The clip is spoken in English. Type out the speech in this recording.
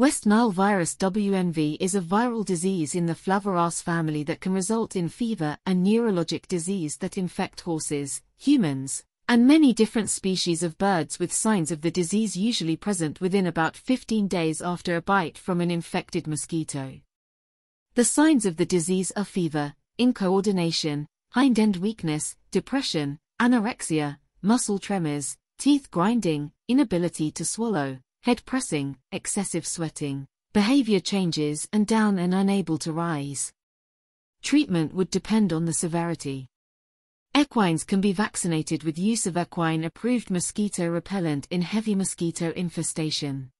West Nile virus WNV is a viral disease in the Flavivirus family that can result in fever and neurologic disease that infect horses, humans, and many different species of birds with signs of the disease usually present within about 15 days after a bite from an infected mosquito. The signs of the disease are fever, incoordination, hind end weakness, depression, anorexia, muscle tremors, teeth grinding, inability to swallow, head pressing, excessive sweating, behavior changes and down and unable to rise. Treatment would depend on the severity. Equines can be vaccinated with use of equine approved mosquito repellent in heavy mosquito infestation.